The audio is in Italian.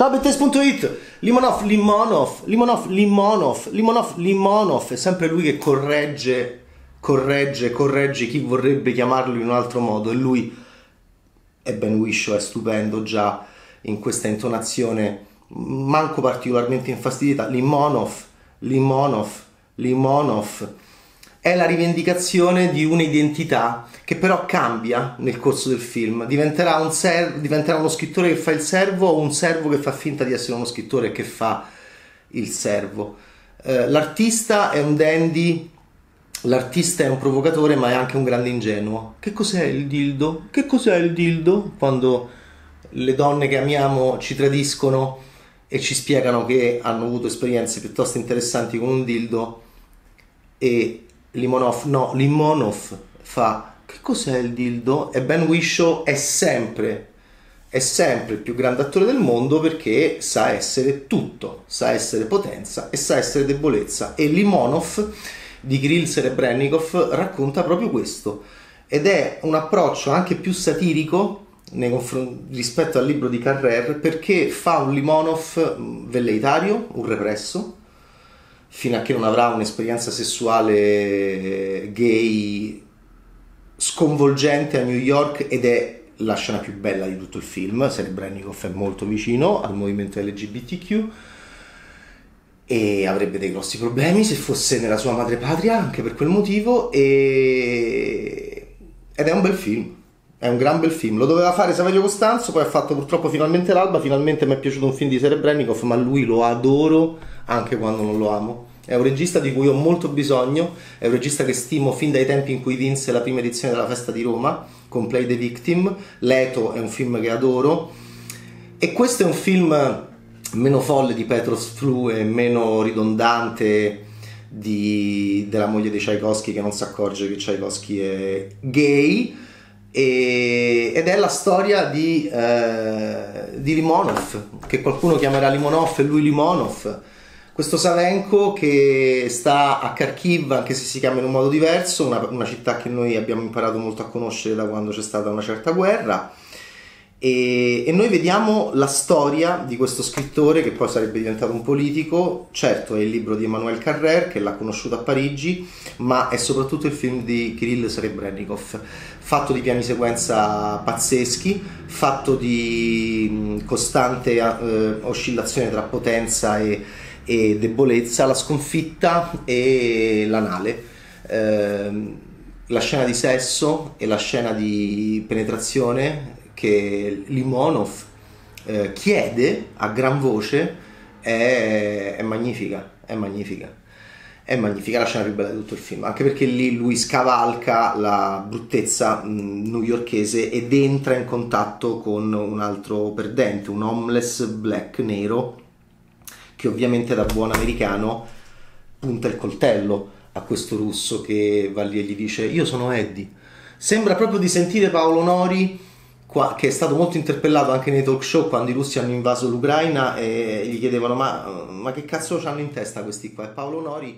Ciao Bettes.it, Limonov, Limonov, Limonov, Limonov, Limonov, Limonov, è sempre lui che corregge, corregge, corregge chi vorrebbe chiamarlo in un altro modo. E lui è Ben Wisho, è stupendo già in questa intonazione, manco particolarmente infastidita, Limonov, Limonov, Limonov è la rivendicazione di un'identità che però cambia nel corso del film. Diventerà, un servo, diventerà uno scrittore che fa il servo o un servo che fa finta di essere uno scrittore che fa il servo. Eh, l'artista è un dandy, l'artista è un provocatore ma è anche un grande ingenuo. Che cos'è il dildo? Che cos'è il dildo? Quando le donne che amiamo ci tradiscono e ci spiegano che hanno avuto esperienze piuttosto interessanti con un dildo e Limonov, no, Limonov fa che cos'è il dildo? E Ben Wishow è sempre, è sempre il più grande attore del mondo perché sa essere tutto, sa essere potenza e sa essere debolezza. E Limonov di Kirill Serebrennikov racconta proprio questo ed è un approccio anche più satirico rispetto al libro di Carrer perché fa un Limonov velleitario, un represso, fino a che non avrà un'esperienza sessuale gay sconvolgente a New York ed è la scena più bella di tutto il film, Serebrennikov è molto vicino al movimento LGBTQ e avrebbe dei grossi problemi se fosse nella sua madrepatria anche per quel motivo e... ed è un bel film è un gran bel film, lo doveva fare Saverio Costanzo, poi ha fatto purtroppo finalmente l'alba, finalmente mi è piaciuto un film di Serebrennikov, ma lui lo adoro anche quando non lo amo. È un regista di cui ho molto bisogno, è un regista che stimo fin dai tempi in cui vinse la prima edizione della Festa di Roma con Play the Victim. Leto è un film che adoro. E questo è un film meno folle di Petros Flu e meno ridondante di, della moglie di Tchaikovsky che non si accorge che Tchaikovsky è gay e, ed è la storia di, eh, di Limonov, che qualcuno chiamerà Limonov e lui Limonov. Questo Savenko che sta a Kharkiv, anche se si chiama in un modo diverso, una, una città che noi abbiamo imparato molto a conoscere da quando c'è stata una certa guerra e, e, noi vediamo la storia di questo scrittore che poi sarebbe diventato un politico. Certo, è il libro di Emmanuel Carrer che l'ha conosciuto a Parigi, ma è soprattutto il film di Kirill Serebrennikov, fatto di piani sequenza pazzeschi, fatto di costante eh, oscillazione tra potenza e, e, debolezza, la sconfitta e l'anale. Eh, la scena di sesso e la scena di penetrazione che Limonov eh, chiede a gran voce è, è, magnifica, è magnifica. È magnifica la scena più bella di tutto il film, anche perché lì lui scavalca la bruttezza mh, newyorkese ed entra in contatto con un altro perdente, un homeless black nero, che ovviamente da buon americano punta il coltello a questo russo che va lì e gli dice io sono Eddie. Sembra proprio di sentire Paolo Nori qua, che è stato molto interpellato anche nei talk show quando i russi hanno invaso l'Ucraina e gli chiedevano ma, ma che cazzo hanno in testa questi qua? E Paolo Nori